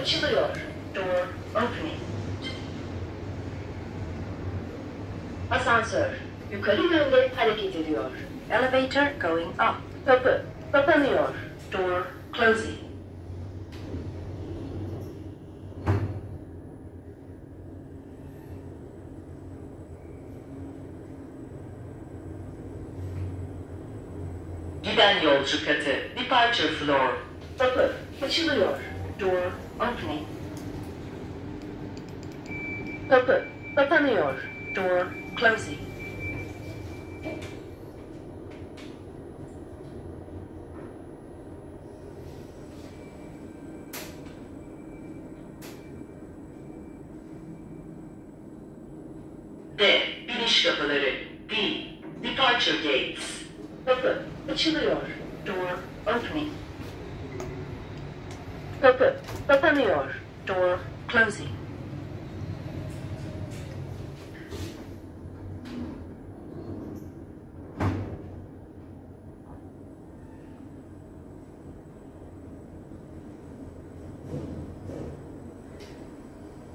açılıyor. Door opening. Asansör yukarı yönde hareket ediyor. Elevator going up. Kapı kapanıyor. Door closing. Giden yolcu katı. Departure floor. Kapı açılıyor. Door opening. Kapı kapanıyor. Door closing. D. Biniş kapıları. D. Departure gates. Kapı açılıyor. Door opening. Kapı kapanıyor. Door closing.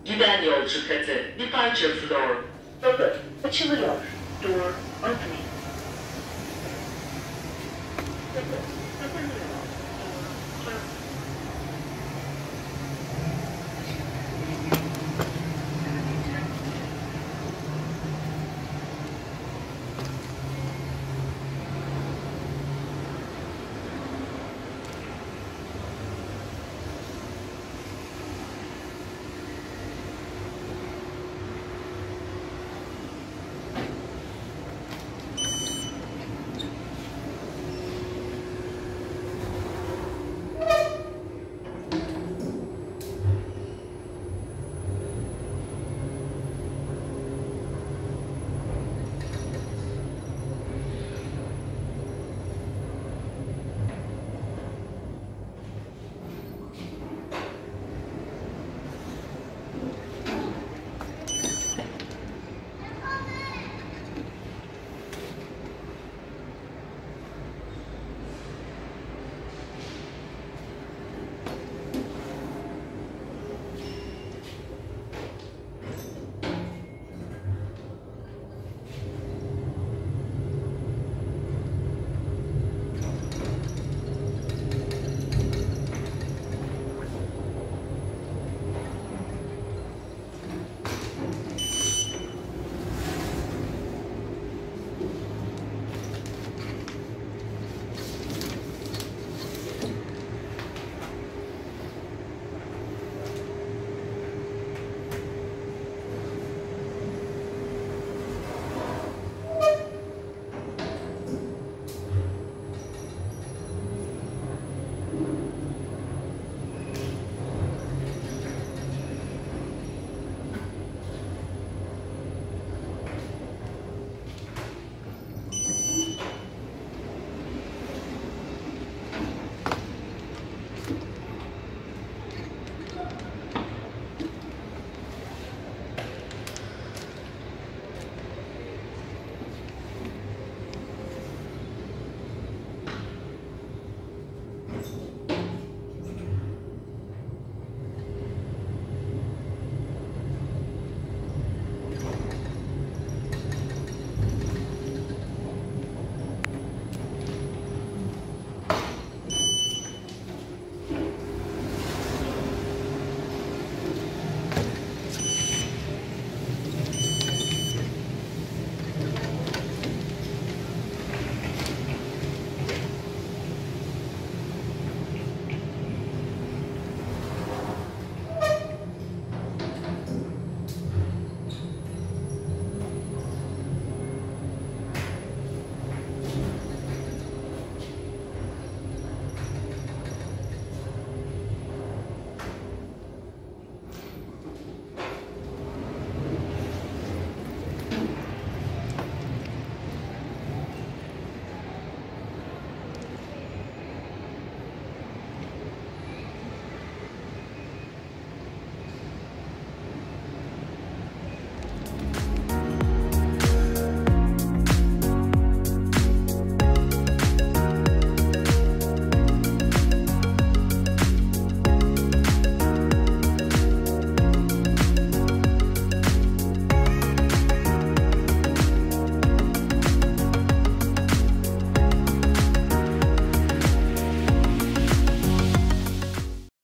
Giden yolcu katı. Departure floor. Kapı açılıyor. Door opening. Kapı kapanıyor.